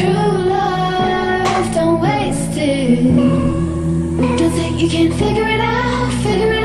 True love, don't waste it. Don't think you can figure it out, figure it out